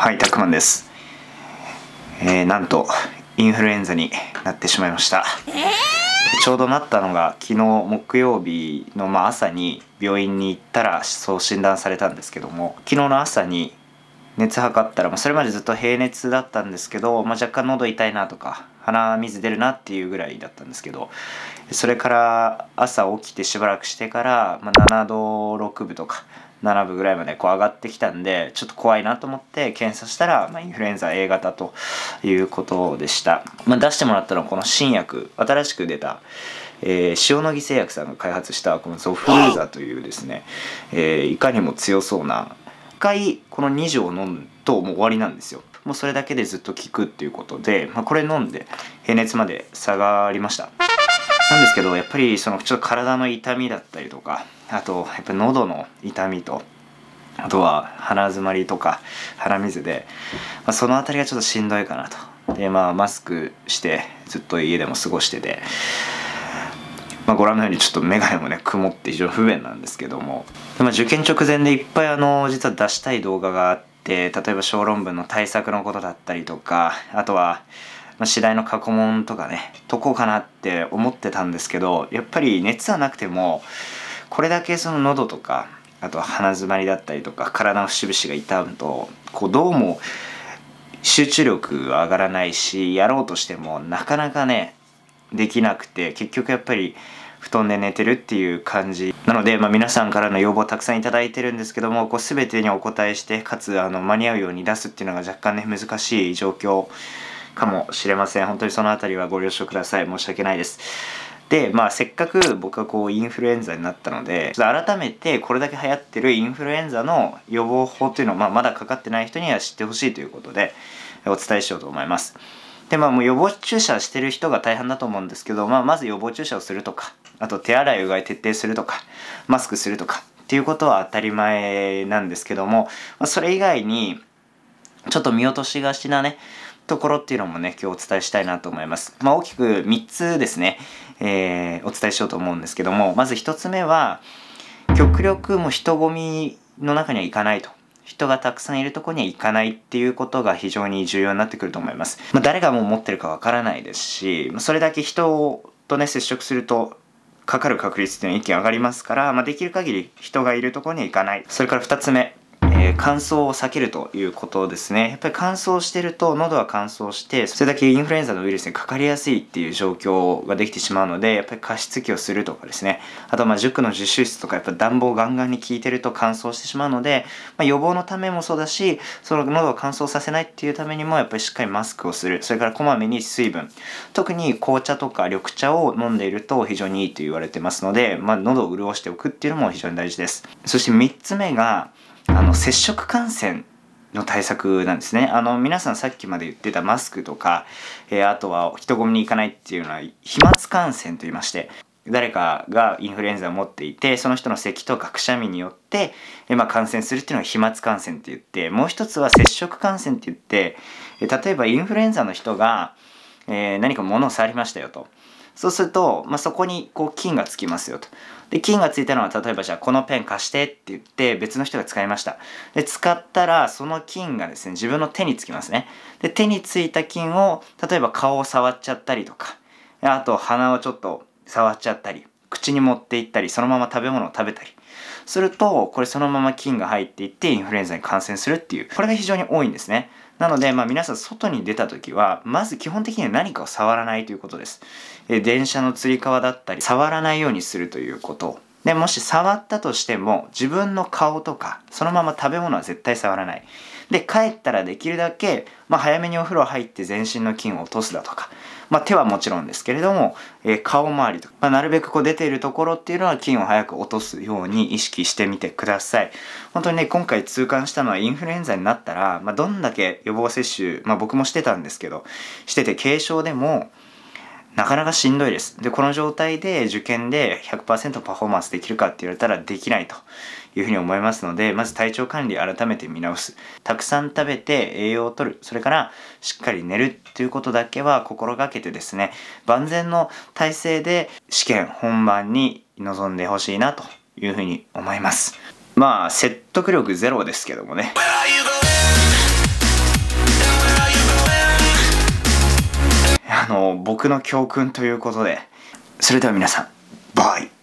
はい、たくまんです。えー、なんと、インフルエンザになってしまいました。ちょうどなったのが昨日木曜日のまあ朝に病院に行ったらそう診断されたんですけども昨日の朝に熱測ったら、まあ、それまでずっと平熱だったんですけど、まあ、若干喉痛いなとか鼻水出るなっていうぐらいだったんですけどそれから朝起きてしばらくしてから、まあ、7度6分とか7分ぐらいまでこう上がってきたんでちょっと怖いなと思って検査したら、まあ、インフルエンザ A 型ということでした、まあ、出してもらったのはこの新薬新しく出た、えー塩野義製薬さんが開発したこのゾフルーザというですね、えーいかにも強そうな一回この2錠飲むともう終わりなんですよ。もうそれだけでずっと効くっていうことで、まあ、これ飲んで平熱まで下がりました。なんですけどやっぱりそのちょっと体の痛みだったりとかあとやっぱ喉の痛みとあとは鼻詰まりとか鼻水で、まあ、その辺りがちょっとしんどいかなと。でまあマスクしてずっと家でも過ごしててまあ、ご覧のようにちょっと眼鏡もね曇って非常に不便なんですけどもで、まあ、受験直前でいっぱいあの実は出したい動画があって例えば小論文の対策のことだったりとかあとはまあ次第の過去問とかね解こうかなって思ってたんですけどやっぱり熱はなくてもこれだけその喉とかあとは鼻詰まりだったりとか体の節々が痛むとこうどうも集中力上がらないしやろうとしてもなかなかねできなくて結局やっぱり布団で寝てるっていう感じ。なので、まあ、皆さんからの要望たくさんいただいてるんですけどもこう全てにお答えしてかつあの間に合うように出すっていうのが若干ね難しい状況かもしれません。本当にそのあたりはご了承ください。申し訳ないです。でまあせっかく僕はこうインフルエンザになったのでちょっと改めてこれだけ流行ってるインフルエンザの予防法っていうのを、まあ、まだかかってない人には知ってほしいということでお伝えしようと思います。でまあもう予防注射してる人が大半だと思うんですけど、まあ、まず予防注射をするとかあと手洗いうがい徹底するとかマスクするとかっていうことは当たり前なんですけども、まあ、それ以外にちょっと見落としがちなねところっていうのもね今日お伝えしたいなと思います。まあ、大きく3つですね、えーお伝えしようと思うんですけどもまず1つ目は極力もう人混みの中には行かないと。人がたくさんいるところには行かないっていうことが非常に重要になってくると思います。まあ、誰がもう持ってるかわからないですし、まあそれだけ人とね接触するとかかる確率っていうのは一気に上がりますから、まあ、できる限り人がいるところには行かない。それから2つ目、えー乾燥を避けるということですね。やっぱり乾燥してると喉は乾燥して、それだけインフルエンザのウイルスにかかりやすいっていう状況ができてしまうので、やっぱり加湿器をするとかですね。あとまあ塾の自習室とかやっぱ暖房ガンガンに効いてると乾燥してしまうので、まあ、予防のためもそうだし、その喉を乾燥させないっていうためにもやっぱりしっかりマスクをする。それからこまめに水分。特に紅茶とか緑茶を飲んでいると非常にいいと言われてますので、まあ、喉を潤しておくっていうのも非常に大事です。そして3つ目が、あの接触感染の対策なんですね。あの皆さんさっきまで言ってたマスクとか、えーあとは人混みに行かないっていうのは飛沫感染と言いまして誰かがインフルエンザを持っていてその人の咳とかくしゃみによって、えまあ、感染するっていうのが飛沫感染って言ってもう一つは接触感染って言って、え例えばインフルエンザの人が、えー何か物を触りましたよと。そうすると、まあ、そこにこう菌がつきますよと。で菌がついたのは例えばじゃあこのペン貸してって言って別の人が使いました。で使ったらその菌がですね自分の手につきますね。で手についた菌を例えば顔を触っちゃったりとかあと鼻をちょっと触っちゃったり口に持っていったりそのまま食べ物を食べたりするとこれそのまま菌が入っていってインフルエンザに感染するっていうこれが非常に多いんですね。なので、まあ、皆さん外に出た時はまず基本的には何かを触らないということです。え電車のつり革だったり触らないようにするということでもし触ったとしても自分の顔とかそのまま食べ物は絶対触らない。で帰ったらできるだけ、まあ、早めにお風呂入って全身の菌を落とすだとか、まあ、手はもちろんですけれども、えー顔周りとか、まあ、なるべくこう出ているところっていうのは菌を早く落とすように意識してみてください。本当にね今回痛感したのはインフルエンザになったら、まあ、どんだけ予防接種、まあ、僕もしてたんですけどしてて軽症でもなかなかしんどいです。で、この状態で受験で100%パフォーマンスできるかって言われたらできないというふうに思いますので、まず体調管理改めて見直す。たくさん食べて栄養をとる。それからしっかり寝るっていうことだけは心がけてですね、万全の体制で試験本番に臨んでほしいなというふうに思います。まあ、説得力ゼロですけどもね。の僕の教訓ということでそれでは皆さんバイ。